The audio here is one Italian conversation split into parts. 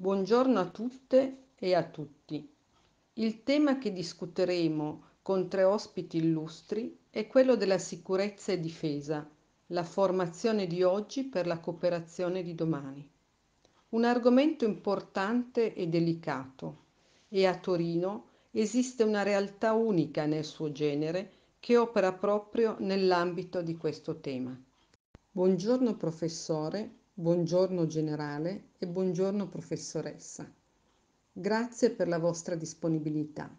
Buongiorno a tutte e a tutti. Il tema che discuteremo con tre ospiti illustri è quello della sicurezza e difesa, la formazione di oggi per la cooperazione di domani. Un argomento importante e delicato e a Torino esiste una realtà unica nel suo genere che opera proprio nell'ambito di questo tema. Buongiorno professore, buongiorno generale e buongiorno professoressa. Grazie per la vostra disponibilità.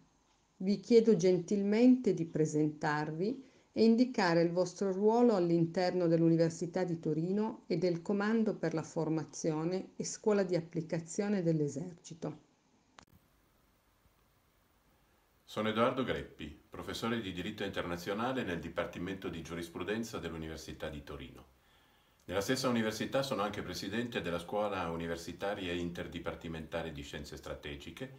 Vi chiedo gentilmente di presentarvi e indicare il vostro ruolo all'interno dell'Università di Torino e del Comando per la Formazione e Scuola di Applicazione dell'Esercito. Sono Edoardo Greppi, professore di diritto internazionale nel Dipartimento di giurisprudenza dell'Università di Torino. Nella stessa università sono anche presidente della scuola universitaria interdipartimentale di scienze strategiche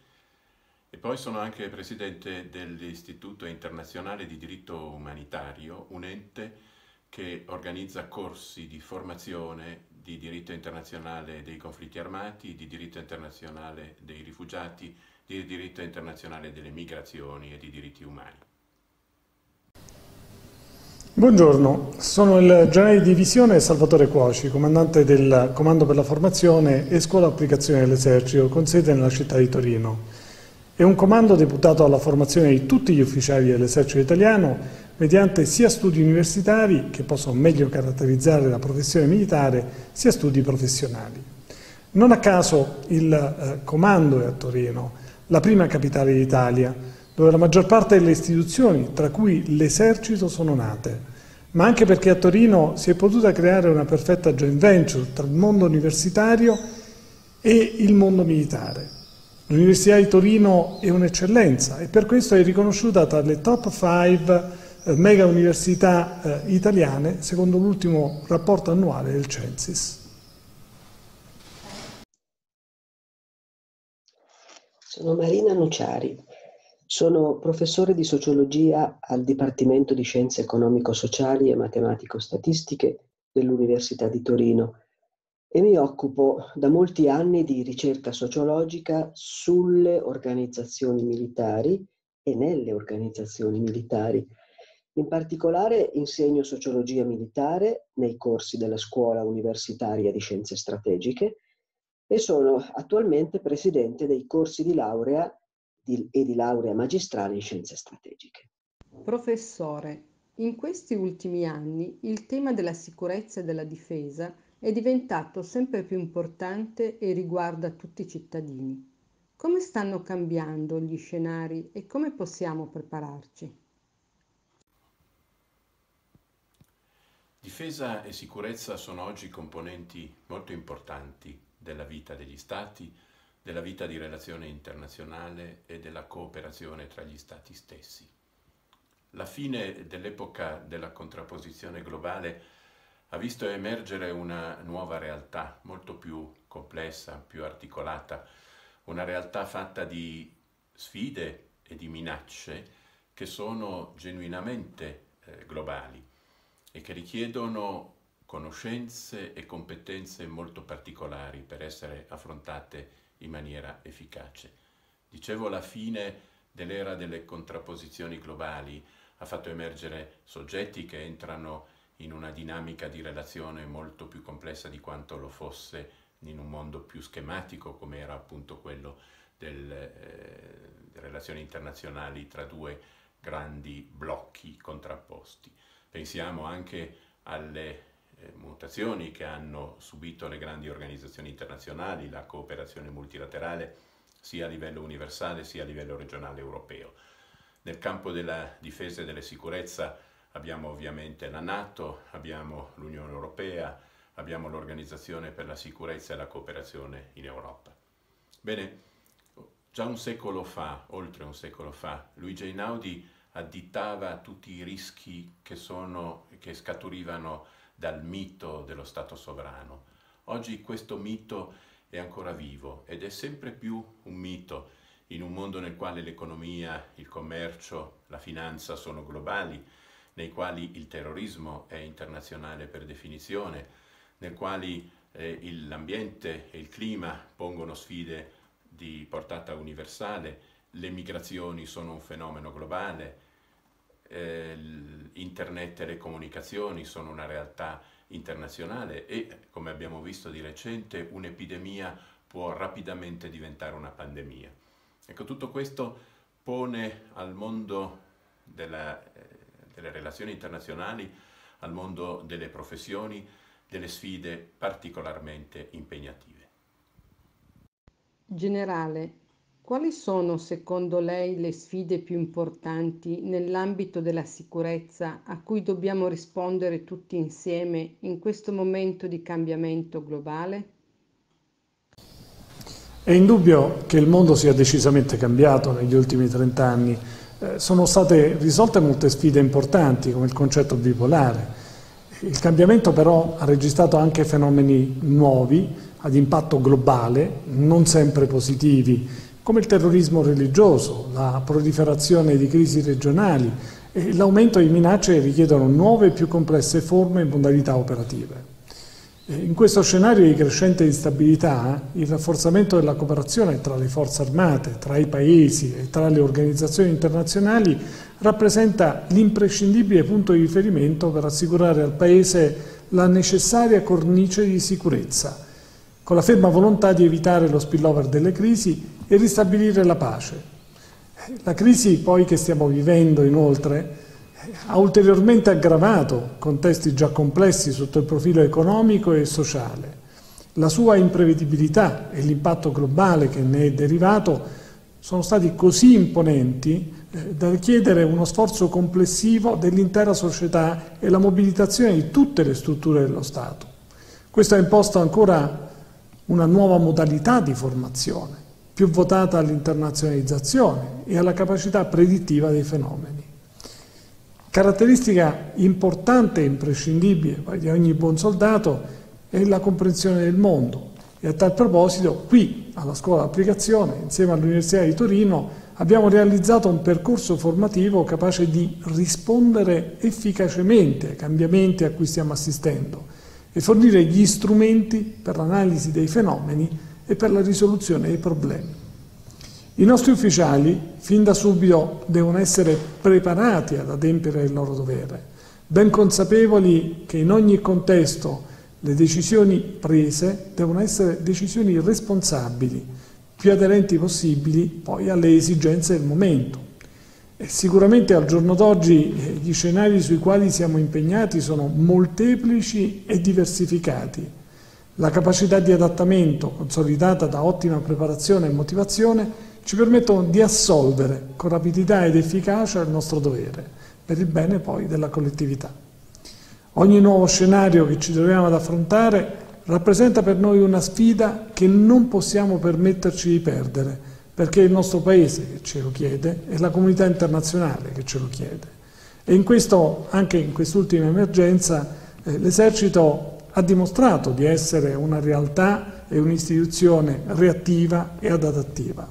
e poi sono anche presidente dell'Istituto internazionale di diritto umanitario, un ente che organizza corsi di formazione di diritto internazionale dei conflitti armati, di diritto internazionale dei rifugiati, di diritto internazionale delle migrazioni e di diritti umani. Buongiorno, sono il generale di divisione Salvatore Cuoci, comandante del Comando per la Formazione e Scuola Applicazione dell'Esercito, con sede nella città di Torino. È un comando deputato alla formazione di tutti gli ufficiali dell'Esercito italiano mediante sia studi universitari, che possono meglio caratterizzare la professione militare, sia studi professionali. Non a caso il eh, comando è a Torino, la prima capitale d'Italia, dove la maggior parte delle istituzioni, tra cui l'esercito, sono nate, ma anche perché a Torino si è potuta creare una perfetta joint venture tra il mondo universitario e il mondo militare. L'Università di Torino è un'eccellenza e per questo è riconosciuta tra le top 5 eh, mega università eh, italiane secondo l'ultimo rapporto annuale del Censis. Sono Marina Nuciari, sono professore di sociologia al Dipartimento di Scienze Economico-Sociali e Matematico-Statistiche dell'Università di Torino e mi occupo da molti anni di ricerca sociologica sulle organizzazioni militari e nelle organizzazioni militari. In particolare insegno sociologia militare nei corsi della Scuola Universitaria di Scienze Strategiche e sono attualmente presidente dei corsi di laurea di, e di laurea magistrale in scienze strategiche. Professore, in questi ultimi anni il tema della sicurezza e della difesa è diventato sempre più importante e riguarda tutti i cittadini. Come stanno cambiando gli scenari e come possiamo prepararci? Difesa e sicurezza sono oggi componenti molto importanti della vita degli Stati, della vita di relazione internazionale e della cooperazione tra gli Stati stessi. La fine dell'epoca della contrapposizione globale ha visto emergere una nuova realtà molto più complessa, più articolata, una realtà fatta di sfide e di minacce che sono genuinamente eh, globali e che richiedono conoscenze e competenze molto particolari per essere affrontate in maniera efficace. Dicevo, la fine dell'era delle contrapposizioni globali ha fatto emergere soggetti che entrano in una dinamica di relazione molto più complessa di quanto lo fosse in un mondo più schematico come era appunto quello delle eh, relazioni internazionali tra due grandi blocchi contrapposti. Pensiamo anche alle eh, mutazioni che hanno subito le grandi organizzazioni internazionali, la cooperazione multilaterale sia a livello universale sia a livello regionale europeo. Nel campo della difesa e della sicurezza abbiamo ovviamente la Nato, abbiamo l'Unione Europea, abbiamo l'Organizzazione per la sicurezza e la cooperazione in Europa. Bene, già un secolo fa, oltre un secolo fa, Luigi Einaudi additava tutti i rischi che, sono, che scaturivano dal mito dello Stato sovrano. Oggi questo mito è ancora vivo ed è sempre più un mito in un mondo nel quale l'economia, il commercio, la finanza sono globali, nei quali il terrorismo è internazionale per definizione, nel quali eh, l'ambiente e il clima pongono sfide di portata universale, le migrazioni sono un fenomeno globale, eh, internet e le comunicazioni sono una realtà internazionale e, come abbiamo visto di recente, un'epidemia può rapidamente diventare una pandemia. Ecco, tutto questo pone al mondo della, eh, delle relazioni internazionali, al mondo delle professioni, delle sfide particolarmente impegnative. Generale, quali sono secondo lei le sfide più importanti nell'ambito della sicurezza a cui dobbiamo rispondere tutti insieme in questo momento di cambiamento globale? È indubbio che il mondo sia decisamente cambiato negli ultimi 30 anni. Eh, sono state risolte molte sfide importanti come il concetto bipolare. Il cambiamento però ha registrato anche fenomeni nuovi ad impatto globale, non sempre positivi, come il terrorismo religioso, la proliferazione di crisi regionali e l'aumento di minacce richiedono nuove e più complesse forme e modalità operative. In questo scenario di crescente instabilità, il rafforzamento della cooperazione tra le forze armate, tra i paesi e tra le organizzazioni internazionali rappresenta l'imprescindibile punto di riferimento per assicurare al Paese la necessaria cornice di sicurezza, con la ferma volontà di evitare lo spillover delle crisi e ristabilire la pace. La crisi poi che stiamo vivendo inoltre ha ulteriormente aggravato contesti già complessi sotto il profilo economico e sociale. La sua imprevedibilità e l'impatto globale che ne è derivato sono stati così imponenti eh, da richiedere uno sforzo complessivo dell'intera società e la mobilitazione di tutte le strutture dello Stato. Questo ha imposto ancora una nuova modalità di formazione più votata all'internazionalizzazione e alla capacità predittiva dei fenomeni. Caratteristica importante e imprescindibile di ogni buon soldato è la comprensione del mondo e a tal proposito qui alla scuola d'applicazione insieme all'Università di Torino abbiamo realizzato un percorso formativo capace di rispondere efficacemente ai cambiamenti a cui stiamo assistendo e fornire gli strumenti per l'analisi dei fenomeni e per la risoluzione dei problemi. I nostri ufficiali fin da subito devono essere preparati ad adempiere il loro dovere, ben consapevoli che in ogni contesto le decisioni prese devono essere decisioni responsabili, più aderenti possibili poi alle esigenze del momento. E sicuramente al giorno d'oggi eh, gli scenari sui quali siamo impegnati sono molteplici e diversificati la capacità di adattamento, consolidata da ottima preparazione e motivazione, ci permettono di assolvere con rapidità ed efficacia il nostro dovere, per il bene poi della collettività. Ogni nuovo scenario che ci troviamo ad affrontare rappresenta per noi una sfida che non possiamo permetterci di perdere, perché è il nostro Paese che ce lo chiede e la comunità internazionale che ce lo chiede. E in questo, anche in quest'ultima emergenza, eh, l'esercito ha dimostrato di essere una realtà e un'istituzione reattiva e adattativa.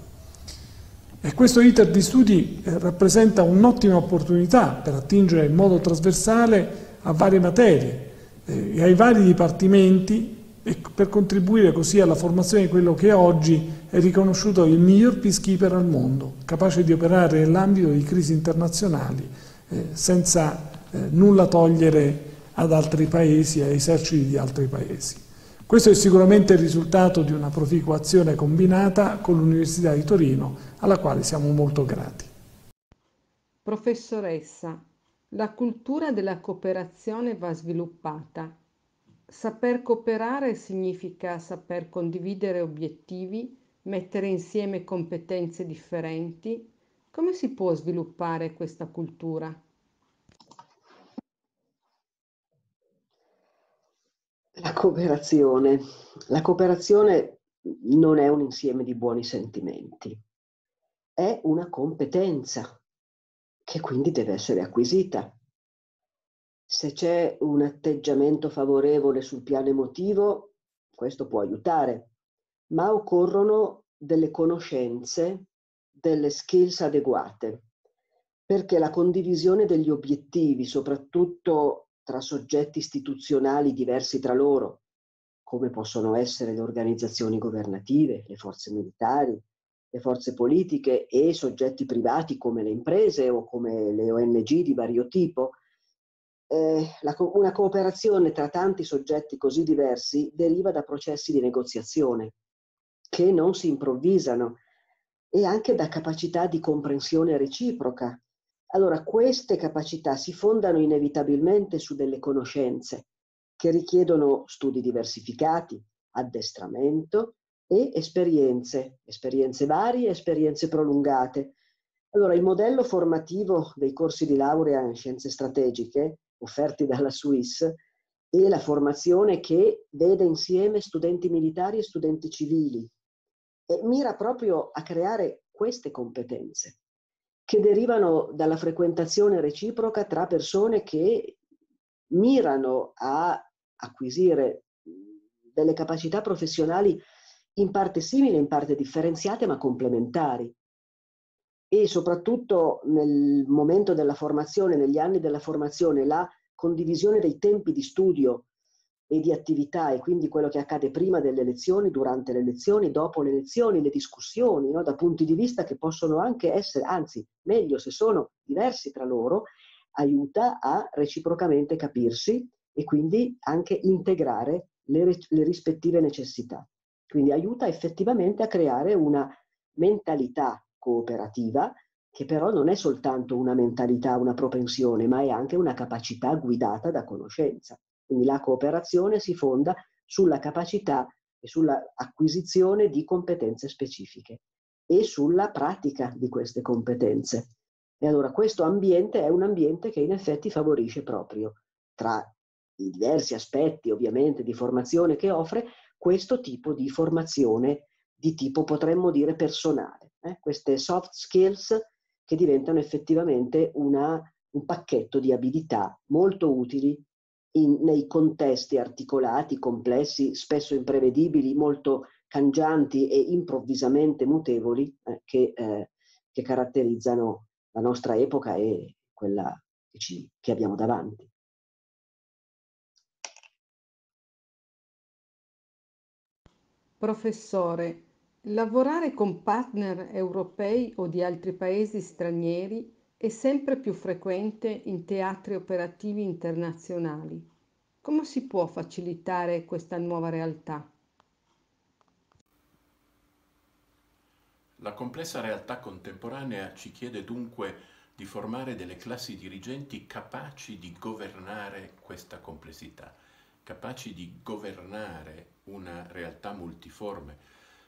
E questo iter di studi eh, rappresenta un'ottima opportunità per attingere in modo trasversale a varie materie eh, e ai vari dipartimenti e per contribuire così alla formazione di quello che oggi è riconosciuto il miglior peacekeeper al mondo, capace di operare nell'ambito di crisi internazionali eh, senza nulla togliere ad altri paesi, ai eserciti di altri paesi. Questo è sicuramente il risultato di una proficua azione combinata con l'Università di Torino, alla quale siamo molto grati. Professoressa, la cultura della cooperazione va sviluppata. Saper cooperare significa saper condividere obiettivi, mettere insieme competenze differenti. Come si può sviluppare questa cultura? La cooperazione. La cooperazione non è un insieme di buoni sentimenti, è una competenza che quindi deve essere acquisita. Se c'è un atteggiamento favorevole sul piano emotivo, questo può aiutare, ma occorrono delle conoscenze, delle skills adeguate, perché la condivisione degli obiettivi, soprattutto tra soggetti istituzionali diversi tra loro, come possono essere le organizzazioni governative, le forze militari, le forze politiche e soggetti privati come le imprese o come le ONG di vario tipo, eh, la, una cooperazione tra tanti soggetti così diversi deriva da processi di negoziazione che non si improvvisano e anche da capacità di comprensione reciproca. Allora, queste capacità si fondano inevitabilmente su delle conoscenze che richiedono studi diversificati, addestramento e esperienze, esperienze varie, esperienze prolungate. Allora, il modello formativo dei corsi di laurea in scienze strategiche offerti dalla Swiss e la formazione che vede insieme studenti militari e studenti civili e mira proprio a creare queste competenze che derivano dalla frequentazione reciproca tra persone che mirano a acquisire delle capacità professionali in parte simili, in parte differenziate, ma complementari. E soprattutto nel momento della formazione, negli anni della formazione, la condivisione dei tempi di studio e di attività e quindi quello che accade prima delle lezioni, durante le lezioni, dopo le lezioni, le discussioni, no? da punti di vista che possono anche essere, anzi meglio se sono diversi tra loro, aiuta a reciprocamente capirsi e quindi anche integrare le, le rispettive necessità. Quindi aiuta effettivamente a creare una mentalità cooperativa che però non è soltanto una mentalità, una propensione, ma è anche una capacità guidata da conoscenza. Quindi la cooperazione si fonda sulla capacità e sull'acquisizione di competenze specifiche e sulla pratica di queste competenze. E allora questo ambiente è un ambiente che in effetti favorisce proprio, tra i diversi aspetti ovviamente di formazione che offre, questo tipo di formazione di tipo potremmo dire personale. Eh? Queste soft skills che diventano effettivamente una, un pacchetto di abilità molto utili in, nei contesti articolati, complessi, spesso imprevedibili, molto cangianti e improvvisamente mutevoli eh, che, eh, che, caratterizzano la nostra epoca e quella che, ci, che abbiamo davanti. Professore, lavorare con partner europei o di altri paesi stranieri è sempre più frequente in teatri operativi internazionali. Come si può facilitare questa nuova realtà? La complessa realtà contemporanea ci chiede dunque di formare delle classi dirigenti capaci di governare questa complessità capaci di governare una realtà multiforme,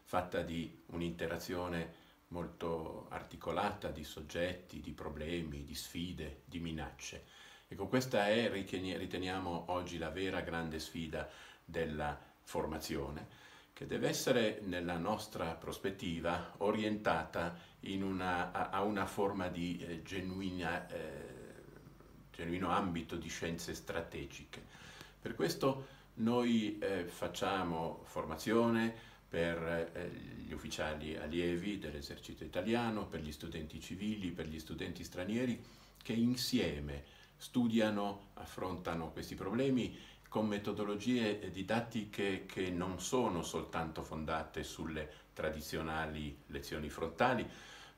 fatta di un'interazione molto articolata di soggetti, di problemi, di sfide, di minacce. Ecco, questa è, riteniamo oggi, la vera grande sfida della formazione, che deve essere nella nostra prospettiva orientata una, a, a, una forma di eh, genuina, eh, genuino ambito di scienze strategiche per questo noi eh, facciamo formazione per eh, gli ufficiali allievi dell'esercito italiano, per gli studenti civili, per gli studenti stranieri che insieme studiano, affrontano questi problemi con metodologie didattiche che non sono soltanto fondate sulle tradizionali lezioni frontali,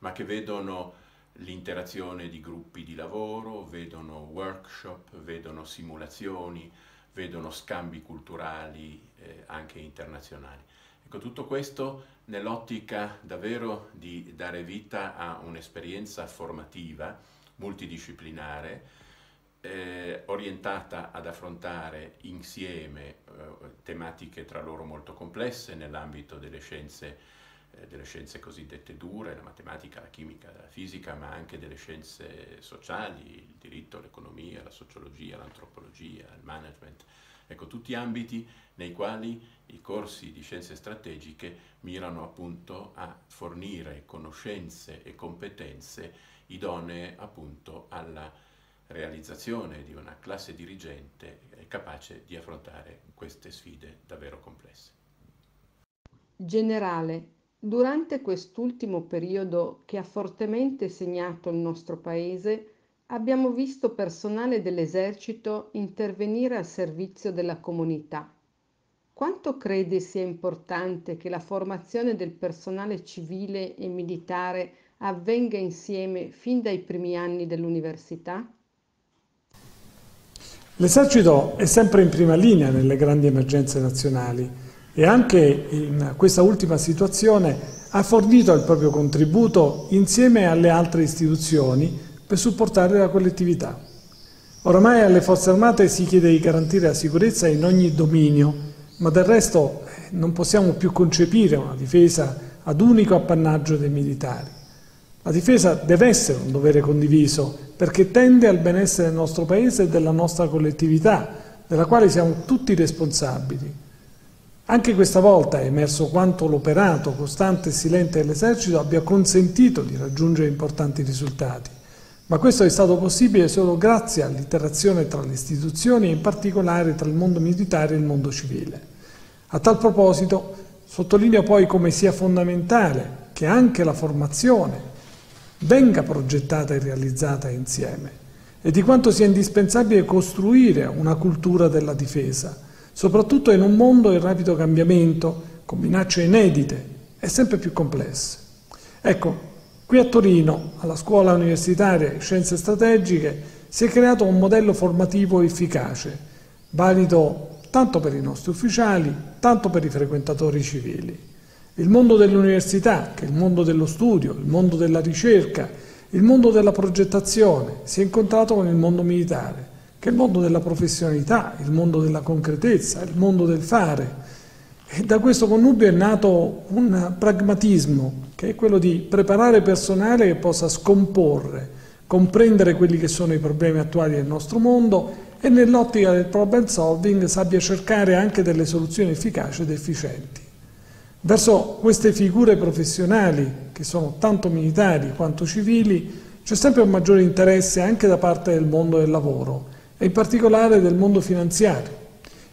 ma che vedono l'interazione di gruppi di lavoro, vedono workshop, vedono simulazioni, vedono scambi culturali eh, anche internazionali. Ecco, tutto questo nell'ottica davvero di dare vita a un'esperienza formativa multidisciplinare eh, orientata ad affrontare insieme eh, tematiche tra loro molto complesse nell'ambito delle scienze, eh, delle scienze cosiddette dure, la matematica, la chimica, la fisica, ma anche delle scienze sociali, il diritto, l'economia, la sociologia, l'antropologia, il management. Ecco, tutti ambiti nei quali i corsi di scienze strategiche mirano appunto a fornire conoscenze e competenze idonee appunto alla realizzazione di una classe dirigente capace di affrontare queste sfide davvero complesse. Generale, durante quest'ultimo periodo che ha fortemente segnato il nostro Paese, abbiamo visto personale dell'esercito intervenire al servizio della comunità. quanto crede sia importante che la formazione del personale civile e militare avvenga insieme fin dai primi anni dell'università? L'esercito è sempre in prima linea nelle grandi emergenze nazionali e anche in questa ultima situazione ha fornito il proprio contributo insieme alle altre istituzioni per supportare la collettività. Oramai alle forze armate si chiede di garantire la sicurezza in ogni dominio, ma del resto eh, non possiamo più concepire una difesa ad unico appannaggio dei militari. La difesa deve essere un dovere condiviso perché tende al benessere del nostro Paese e della nostra collettività, della quale siamo tutti responsabili. Anche questa volta è emerso quanto l'operato costante e silente dell'esercito abbia consentito di raggiungere importanti risultati, ma questo è stato possibile solo grazie all'interazione tra le istituzioni e in particolare tra il mondo militare e il mondo civile. A tal proposito sottolineo poi come sia fondamentale che anche la formazione venga progettata e realizzata insieme e di quanto sia indispensabile costruire una cultura della difesa, soprattutto in un mondo in rapido cambiamento, con minacce inedite e sempre più complesse. Ecco, qui a Torino, alla Scuola Universitaria Scienze Strategiche, si è creato un modello formativo efficace, valido tanto per i nostri ufficiali, tanto per i frequentatori civili. Il mondo dell'università, che è il mondo dello studio, il mondo della ricerca, il mondo della progettazione, si è incontrato con il mondo militare, che è il mondo della professionalità, il mondo della concretezza, il mondo del fare. E da questo connubio è nato un pragmatismo, che è quello di preparare personale che possa scomporre, comprendere quelli che sono i problemi attuali del nostro mondo e nell'ottica del problem solving sappia cercare anche delle soluzioni efficaci ed efficienti. Verso queste figure professionali, che sono tanto militari quanto civili, c'è sempre un maggiore interesse anche da parte del mondo del lavoro e in particolare del mondo finanziario.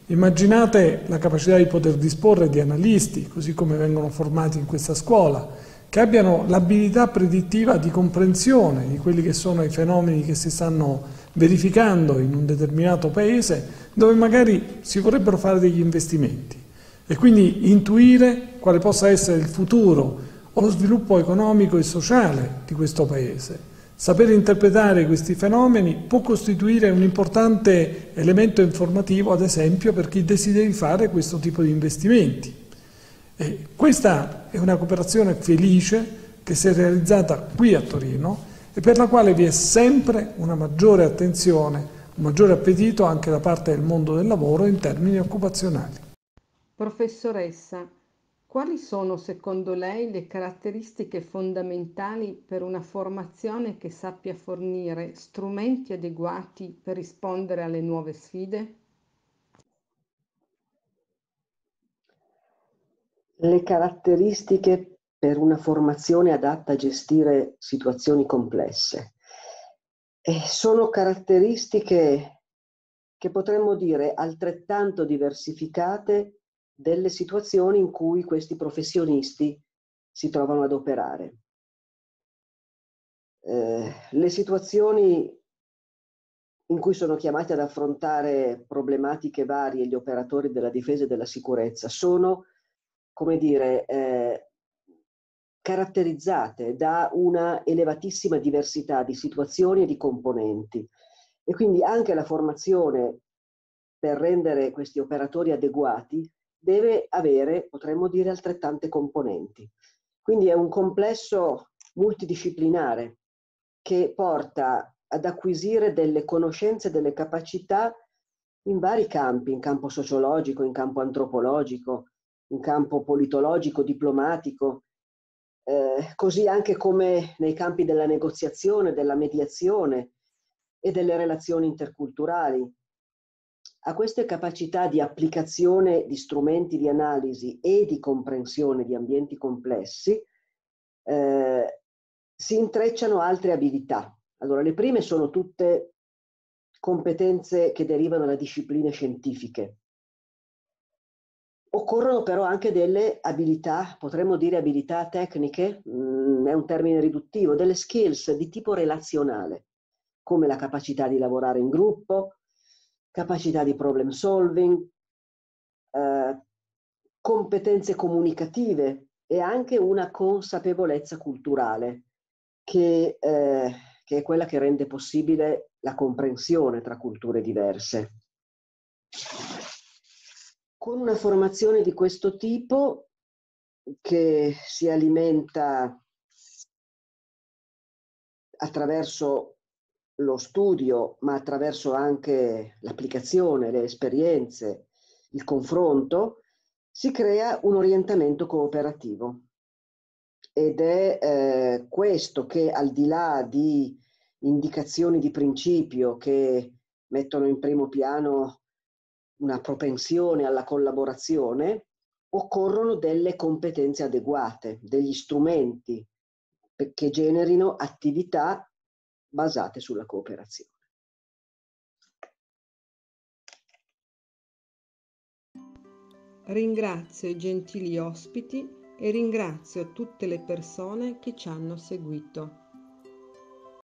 Immaginate la capacità di poter disporre di analisti, così come vengono formati in questa scuola, che abbiano l'abilità predittiva di comprensione di quelli che sono i fenomeni che si stanno verificando in un determinato paese, dove magari si vorrebbero fare degli investimenti e quindi intuire quale possa essere il futuro o lo sviluppo economico e sociale di questo Paese. Saper interpretare questi fenomeni può costituire un importante elemento informativo, ad esempio, per chi desideri fare questo tipo di investimenti. E questa è una cooperazione felice che si è realizzata qui a Torino e per la quale vi è sempre una maggiore attenzione, un maggiore appetito anche da parte del mondo del lavoro in termini occupazionali. Professoressa, quali sono secondo lei le caratteristiche fondamentali per una formazione che sappia fornire strumenti adeguati per rispondere alle nuove sfide? Le caratteristiche per una formazione adatta a gestire situazioni complesse. E sono caratteristiche che potremmo dire altrettanto diversificate delle situazioni in cui questi professionisti si trovano ad operare. Eh, le situazioni in cui sono chiamati ad affrontare problematiche varie gli operatori della difesa e della sicurezza sono, come dire, eh, caratterizzate da una elevatissima diversità di situazioni e di componenti. E quindi anche la formazione per rendere questi operatori adeguati deve avere, potremmo dire, altrettante componenti. Quindi è un complesso multidisciplinare che porta ad acquisire delle conoscenze, delle capacità in vari campi, in campo sociologico, in campo antropologico, in campo politologico, diplomatico, eh, così anche come nei campi della negoziazione, della mediazione e delle relazioni interculturali, a queste capacità di applicazione di strumenti di analisi e di comprensione di ambienti complessi eh, si intrecciano altre abilità. Allora, le prime sono tutte competenze che derivano da discipline scientifiche. Occorrono però anche delle abilità, potremmo dire abilità tecniche, mh, mm, è un termine riduttivo, delle skills di tipo relazionale, come la capacità di lavorare in gruppo, capacità di problem solving, eh, competenze comunicative e anche una consapevolezza culturale che, eh, che è quella che rende possibile la comprensione tra culture diverse. Con una formazione di questo tipo che si alimenta attraverso lo studio, ma attraverso anche l'applicazione, le esperienze, il confronto, si crea un orientamento cooperativo. Ed è eh, questo che al di là di indicazioni di principio che mettono in primo piano una propensione alla collaborazione, occorrono delle competenze adeguate, degli strumenti che generino attività basate sulla cooperazione. Ringrazio i gentili ospiti e ringrazio tutte le persone che ci hanno seguito.